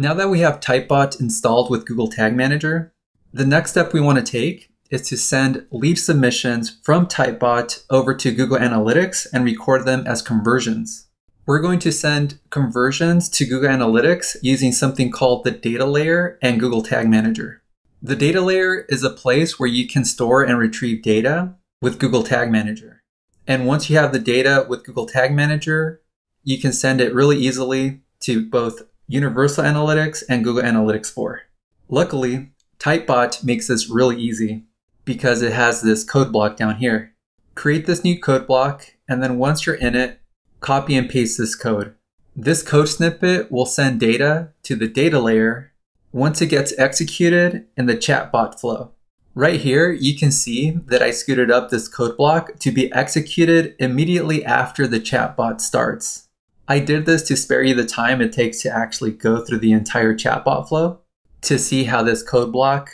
Now that we have Typebot installed with Google Tag Manager, the next step we want to take is to send lead submissions from Typebot over to Google Analytics and record them as conversions. We're going to send conversions to Google Analytics using something called the data layer and Google Tag Manager. The data layer is a place where you can store and retrieve data with Google Tag Manager. And once you have the data with Google Tag Manager, you can send it really easily to both Universal Analytics and Google Analytics 4. Luckily, Typebot makes this really easy because it has this code block down here. Create this new code block, and then once you're in it, copy and paste this code. This code snippet will send data to the data layer once it gets executed in the chatbot flow. Right here, you can see that I scooted up this code block to be executed immediately after the chatbot starts. I did this to spare you the time it takes to actually go through the entire chatbot flow to see how this code block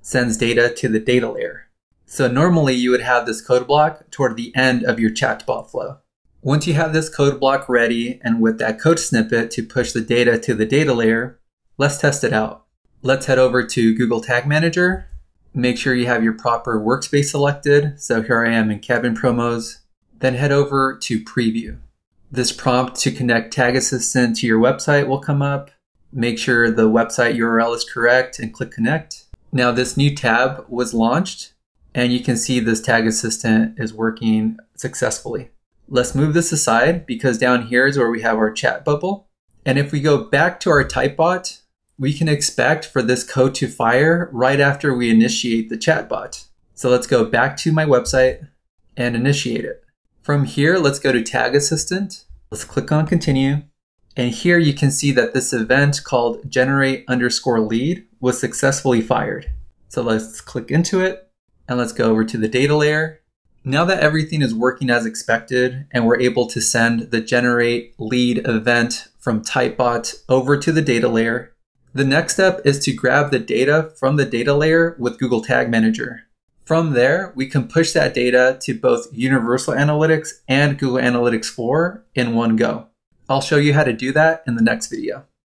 sends data to the data layer. So normally you would have this code block toward the end of your chatbot flow. Once you have this code block ready and with that code snippet to push the data to the data layer, let's test it out. Let's head over to Google Tag Manager. Make sure you have your proper workspace selected. So here I am in Cabin Promos. Then head over to Preview. This prompt to connect Tag Assistant to your website will come up. Make sure the website URL is correct and click Connect. Now this new tab was launched and you can see this Tag Assistant is working successfully. Let's move this aside because down here is where we have our chat bubble. And if we go back to our typebot, we can expect for this code to fire right after we initiate the chatbot. So let's go back to my website and initiate it. From here, let's go to Tag Assistant. Let's click on Continue. And here you can see that this event called generate underscore lead was successfully fired. So let's click into it and let's go over to the data layer. Now that everything is working as expected and we're able to send the generate lead event from Typebot over to the data layer, the next step is to grab the data from the data layer with Google Tag Manager. From there, we can push that data to both Universal Analytics and Google Analytics 4 in one go. I'll show you how to do that in the next video.